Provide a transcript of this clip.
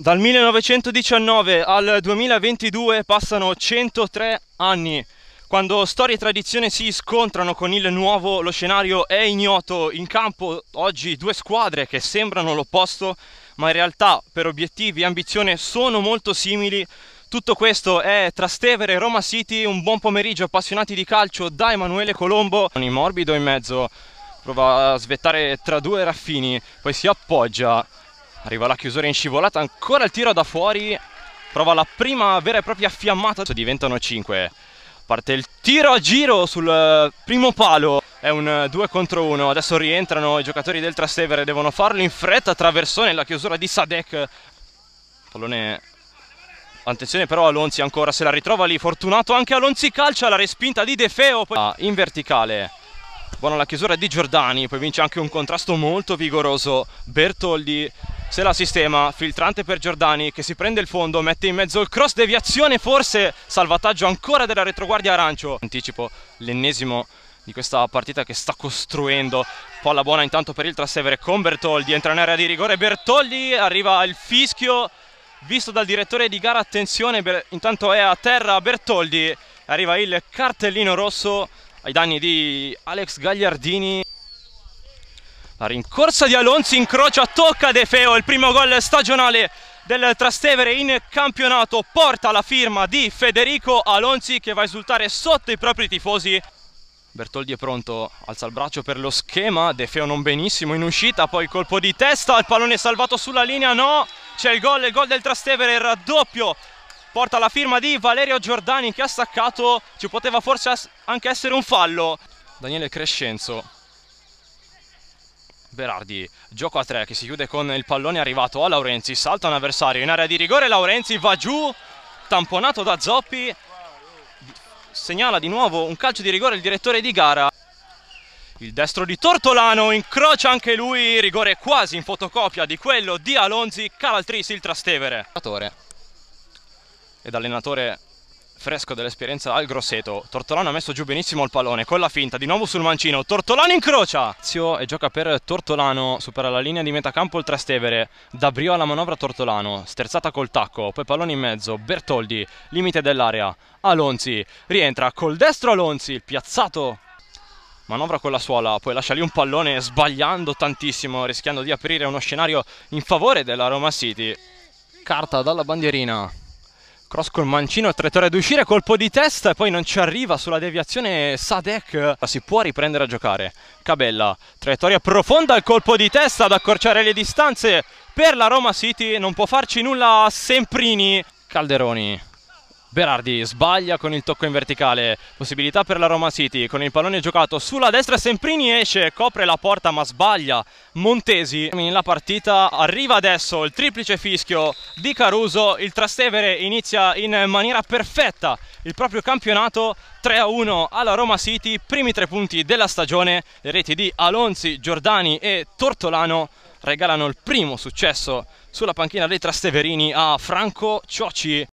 Dal 1919 al 2022 passano 103 anni. Quando storia e tradizione si scontrano con il nuovo, lo scenario è ignoto. In campo oggi due squadre che sembrano l'opposto, ma in realtà per obiettivi e ambizione sono molto simili. Tutto questo è Trastevere Roma City, un buon pomeriggio appassionati di calcio da Emanuele Colombo. In morbido in mezzo, prova a svettare tra due raffini, poi si appoggia Arriva la chiusura in scivolata, ancora il tiro da fuori. Prova la prima vera e propria fiammata. Diventano 5. Parte il tiro a giro sul eh, primo palo. È un 2 contro 1. Adesso rientrano i giocatori del Trastevere. Devono farlo in fretta. Traversone la chiusura di Sadek. Pallone Attenzione però Alonzi ancora se la ritrova lì, fortunato anche Alonzi calcia la respinta di De Feo, poi in verticale. Buona la chiusura di Giordani, poi vince anche un contrasto molto vigoroso. Bertoldi se la sistema, filtrante per Giordani che si prende il fondo, mette in mezzo il cross, deviazione forse, salvataggio ancora della retroguardia arancio. Anticipo l'ennesimo di questa partita che sta costruendo. Palla buona intanto per il Trastevere con Bertoldi, entra in area di rigore Bertoldi, arriva il fischio visto dal direttore di gara, attenzione, intanto è a terra Bertoldi, arriva il cartellino rosso ai danni di Alex Gagliardini. La rincorsa di Alonzi incrocia, tocca De Feo, il primo gol stagionale del Trastevere in campionato. Porta la firma di Federico Alonzi che va a esultare sotto i propri tifosi. Bertoldi è pronto, alza il braccio per lo schema, De Feo non benissimo in uscita, poi colpo di testa, il pallone salvato sulla linea, no, c'è il gol, il gol del Trastevere, il raddoppio, porta la firma di Valerio Giordani che ha staccato, ci poteva forse anche essere un fallo. Daniele Crescenzo Berardi, gioco a tre che si chiude con il pallone arrivato a Laurenzi, salta un avversario in area di rigore, Laurenzi va giù, tamponato da Zoppi, segnala di nuovo un calcio di rigore il direttore di gara. Il destro di Tortolano incrocia anche lui, rigore quasi in fotocopia di quello di Alonzi, cala altresì il Trastevere. Ed allenatore fresco dell'esperienza al Grosseto. Tortolano ha messo giù benissimo il pallone con la finta, di nuovo sul mancino. Tortolano incrocia! E gioca per Tortolano, supera la linea di metacampo il Trastevere. Da brio alla manovra Tortolano, sterzata col tacco, poi pallone in mezzo. Bertoldi, limite dell'area. Alonzi, rientra col destro Alonzi, il piazzato manovra con la suola, poi lascia lì un pallone sbagliando tantissimo, rischiando di aprire uno scenario in favore della Roma City. Carta dalla bandierina. Cross col mancino, traiettoria ad uscire, colpo di testa e poi non ci arriva sulla deviazione Sadek. Si può riprendere a giocare. Cabella, traiettoria profonda, il colpo di testa ad accorciare le distanze per la Roma City. Non può farci nulla Semprini. Calderoni Berardi sbaglia con il tocco in verticale, possibilità per la Roma City. Con il pallone giocato sulla destra, Semprini esce, copre la porta ma sbaglia, Montesi nella partita, arriva adesso il triplice fischio di Caruso, il Trastevere inizia in maniera perfetta il proprio campionato. 3-1 alla Roma City, primi tre punti della stagione, le reti di Alonzi, Giordani e Tortolano regalano il primo successo sulla panchina dei Trasteverini a Franco Ciocci.